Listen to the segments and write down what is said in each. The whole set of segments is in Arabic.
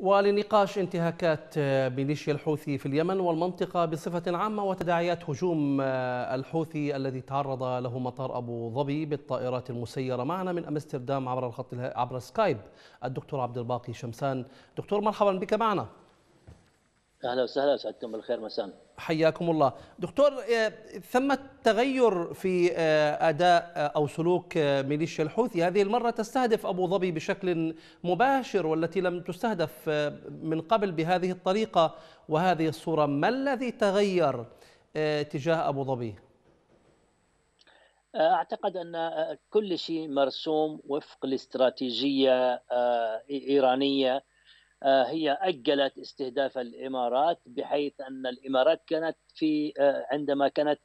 ولنقاش انتهاكات ميليشيا الحوثي في اليمن والمنطقة بصفة عامة وتداعيات هجوم الحوثي الذي تعرض له مطار أبو ظبي بالطائرات المسيرة معنا من أمستردام عبر الخط عبر سكايب. الدكتور عبد الباقي شمسان دكتور مرحبا بك معنا. أهلا وسهلا سعدتم بالخير مساء. حياكم الله. دكتور ثم تغير في أداء أو سلوك ميليشيا الحوثي هذه المرة تستهدف أبو ظبي بشكل مباشر والتي لم تستهدف من قبل بهذه الطريقة وهذه الصورة. ما الذي تغير تجاه أبو ظبي؟ أعتقد أن كل شيء مرسوم وفق الاستراتيجيه إيرانية. هي أجلت استهداف الإمارات بحيث أن الإمارات كانت في عندما كانت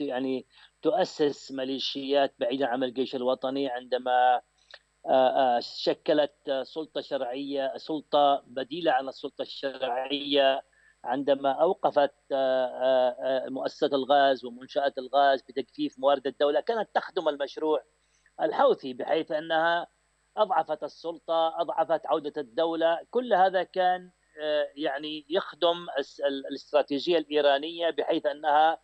يعني تؤسس ميليشيات بعيدا عن الجيش الوطني عندما شكلت سلطة شرعية سلطة بديلة عن السلطة الشرعية عندما أوقفت مؤسسة الغاز ومنشآت الغاز بتجفيف موارد الدولة كانت تخدم المشروع الحوثي بحيث أنها أضعفت السلطة أضعفت عودة الدولة كل هذا كان يعني يخدم الاستراتيجية الإيرانية بحيث أنها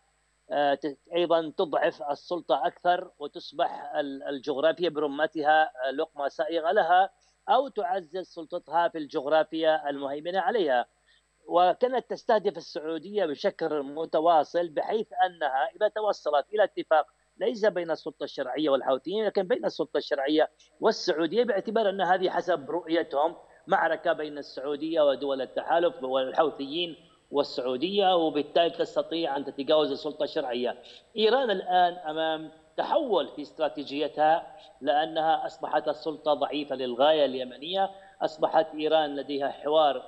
أيضا تضعف السلطة أكثر وتصبح الجغرافيا برمتها لقمة سائغة لها أو تعزز سلطتها في الجغرافيا المهيمنة عليها. وكانت تستهدف السعودية بشكل متواصل بحيث أنها إذا توصلت إلى اتفاق ليس بين السلطة الشرعية والحوثيين لكن بين السلطة الشرعية والسعودية باعتبار أن هذه حسب رؤيتهم معركة بين السعودية ودول التحالف والحوثيين والسعودية وبالتالي تستطيع أن تتجاوز السلطة الشرعية. إيران الآن أمام تحول في استراتيجيتها لأنها أصبحت السلطة ضعيفة للغاية اليمنية، أصبحت إيران لديها حوار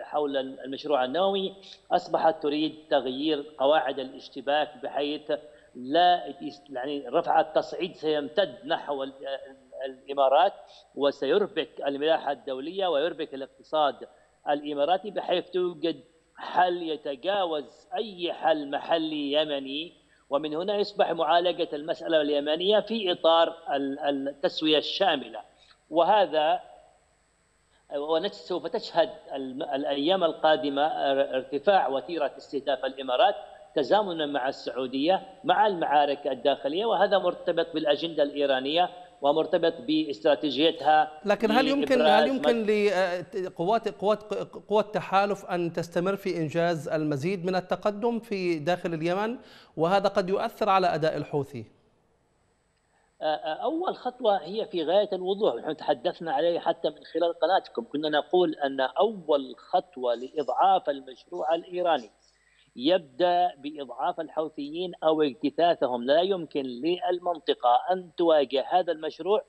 حول المشروع النووي، أصبحت تريد تغيير قواعد الاشتباك بحيث لا يعني رفع التصعيد سيمتد نحو الإمارات وسيربك الملاحة الدولية ويربك الاقتصاد الإماراتي بحيث توجد حل يتجاوز أي حل محلي يمني. ومن هنا يصبح معالجة المسألة اليمنية في إطار التسوية الشاملة. وهذا وسوف تشهد الأيام القادمة ارتفاع وتيرة استهداف الإمارات تزامنا مع السعودية مع المعارك الداخلية وهذا مرتبط بالأجندة الإيرانية ومرتبط باستراتيجيتها لكن هل يمكن هل يمكن لقوات قوات قوى التحالف أن تستمر في إنجاز المزيد من التقدم في داخل اليمن؟ وهذا قد يؤثر على أداء الحوثي؟ أول خطوة هي في غاية الوضوح. نحن تحدثنا عليه حتى من خلال قناتكم. كنا نقول أن أول خطوة لإضعاف المشروع الإيراني يبدأ بإضعاف الحوثيين أو اجتثاثهم لا يمكن للمنطقة أن تواجه هذا المشروع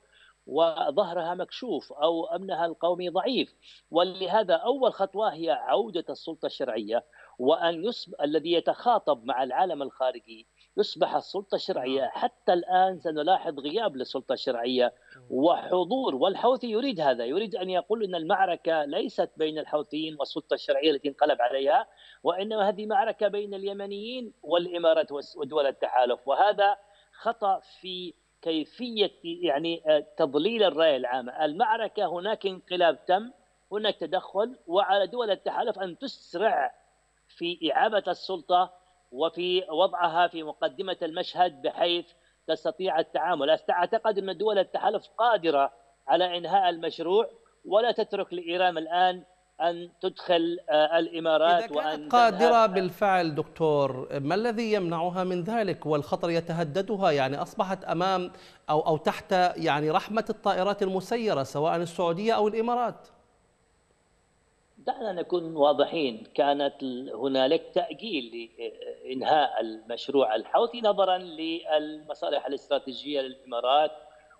وظهرها مكشوف أو أمنها القومي ضعيف. ولهذا أول خطوة هي عودة السلطة الشرعية وأن يصبح الذي يتخاطب مع العالم الخارجي يصبح السلطة الشرعيه حتى الآن سنلاحظ غياب للسلطة الشرعية وحضور والحوثي يريد هذا يريد أن يقول إن المعركة ليست بين الحوثيين والسلطة الشرعية التي انقلب عليها وإنما هذه معركة بين اليمنيين والإمارات ودول التحالف. وهذا خطأ في كيفية يعني تضليل الرايه العامه، المعركة هناك انقلاب تم، هناك تدخل وعلى دول التحالف أن تسرع في اعاده السلطة وفي وضعها في مقدمة المشهد بحيث تستطيع التعامل، أعتقد أن دول التحالف قادرة على إنهاء المشروع ولا تترك لإيران الآن أن تدخل الإمارات إذا وأن قادرة بالفعل دكتور ما الذي يمنعها من ذلك؟ والخطر يتهددها يعني أصبحت أمام أو أو تحت يعني رحمة الطائرات المسيرة سواء السعودية أو الإمارات. دعنا نكون واضحين كانت هنالك تأجيل لإنهاء المشروع الحوثي نظرا للمصالح الاستراتيجية للإمارات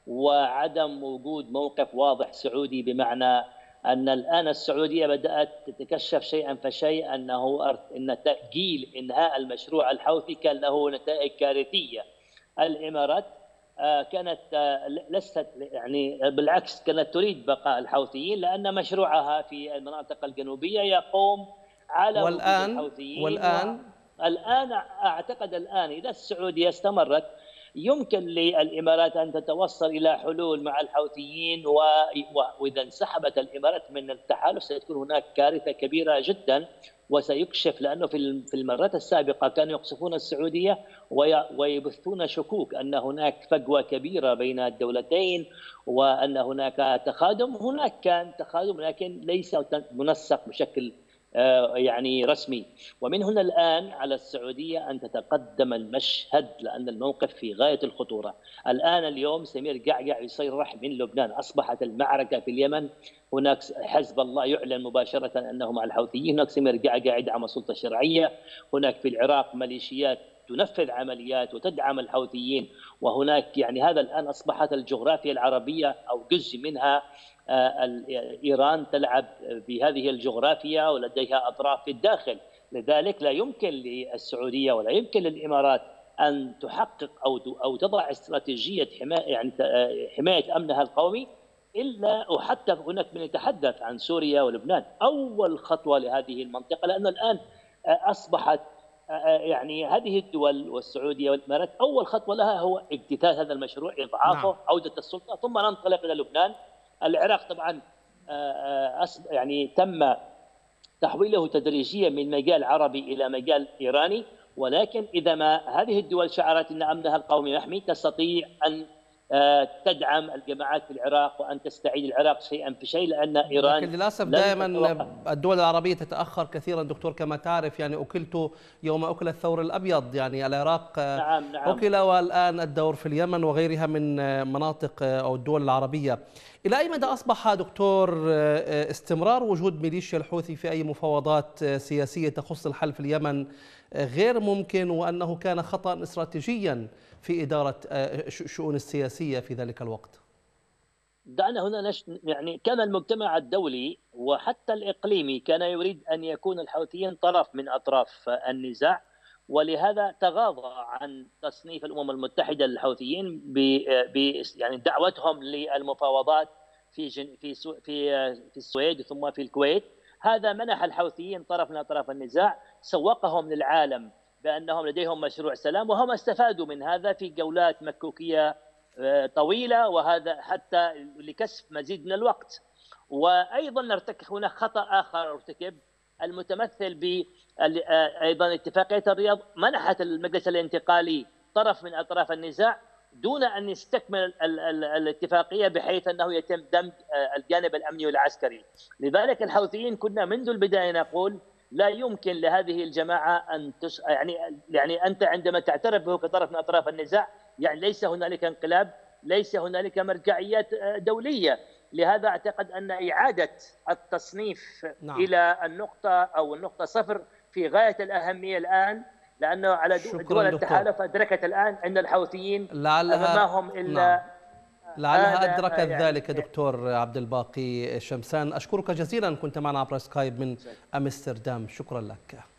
وعدم وجود موقف واضح سعودي بمعنى أن الآن السعودية بدأت تتكشف شيئا فشيئا أنه إن تأجيل إنهاء المشروع الحوثي كان له نتائج كارثية. الإمارات كانت لست يعني بالعكس كانت تريد بقاء الحوثيين لأن مشروعها في المناطق الجنوبية يقوم على والآن؟ الحوثيين والآن؟ الآن أعتقد الآن إذا السعودية استمرت يمكن للإمارات أن تتوصل إلى حلول مع الحوثيين وإذا انسحبت الإمارات من التحالف سيكون هناك كارثة كبيرة جدا وسيكشف لأنه في في المرات السابقة كانوا يقصفون السعودية ويبثون شكوك أن هناك فجوة كبيرة بين الدولتين وأن هناك تخادم، هناك كان تخادم لكن ليس منسق بشكل يعني رسمي. ومن هنا الآن على السعودية أن تتقدم المشهد لأن الموقف في غاية الخطورة. الآن اليوم سمير قعقع يصرح من لبنان. أصبحت المعركة في اليمن. هناك حزب الله يعلن مباشرة أنه مع الحوثيين. هناك سمير قعقع يدعم السلطة الشرعية. هناك في العراق ميليشيات تنفذ عمليات وتدعم الحوثيين. وهناك يعني هذا الآن أصبحت الجغرافيا العربية أو جزء منها آه، إيران تلعب بهذه الجغرافيا ولديها أطراف في الداخل. لذلك لا يمكن للسعودية ولا يمكن للإمارات أن تحقق أو أو تضع استراتيجية حماية يعني آه، حماية أمنها القومي إلا وحتى هناك من يتحدث عن سوريا ولبنان. أول خطوة لهذه المنطقة لأنه الآن آه، أصبحت يعني هذه الدول والسعودية والإمارات أول خطوة لها هو اجتثاث هذا المشروع إضعافه نعم. عودة السلطة ثم ننطلق إلى لبنان. العراق طبعا آه، آه، يعني تم تحويله تدريجيا من مجال عربي إلى مجال إيراني. ولكن إذا ما هذه الدول شعرت إن أمنها القومي محمي تستطيع أن آه، تدعم الجماعات في العراق وأن تستعيد العراق شيئا فشيء لأن إيران لكن للأسف دائما الدول العربية تتأخر كثيرا دكتور كما تعرف يعني أكلت يوم أكل الثور الأبيض يعني العراق. نعم نعم. أكل والآن الدور في اليمن وغيرها من مناطق أو الدول العربية. إلى أي مدى أصبح دكتور آه، استمرار وجود ميليشيا الحوثي في أي مفاوضات آه، سياسية تخص الحل في اليمن آه، غير ممكن وأنه كان خطأ استراتيجيا في إدارة الشؤون السياسية في ذلك الوقت؟ دعنا هنا نش... يعني كان المجتمع الدولي وحتى الإقليمي كان يريد أن يكون الحوثيين طرف من أطراف النزاع. ولهذا تغاضى عن تصنيف الأمم المتحدة للحوثيين ب يعني دعوتهم للمفاوضات في جن في في في السويد ثم في الكويت. هذا منح الحوثيين طرف من اطراف النزاع سوقهم للعالم بأنهم لديهم مشروع سلام وهم استفادوا من هذا في جولات مكوكية آه، طويلة وهذا حتى لكسب مزيد من الوقت. وأيضا نرتكب هناك خطأ آخر أرتكب المتمثل ب أيضا اتفاقية الرياض منحت المجلس الانتقالي طرف من أطراف النزاع دون أن يستكمل الاتفاقية بحيث أنه يتم دمج الجانب الأمني والعسكري، لذلك الحوثيين كنا منذ البداية نقول لا يمكن لهذه الجماعة أن تس... يعني يعني أنت عندما تعترف به كطرف من أطراف النزاع يعني ليس هنالك انقلاب، ليس هنالك مرجعيات دولية، لهذا أعتقد أن إعادة التصنيف نعم. إلى النقطة أو النقطة صفر في غاية الأهمية الآن لأنه على دول التحالف أدركت الآن أن الحوثيين لعلها ما هم إلا نعم. لعلها أدركت يعني ذلك دكتور عبد الباقي شمسان. أشكرك جزيلا كنت معنا عبر سكايب من أمستردام. شكرا لك.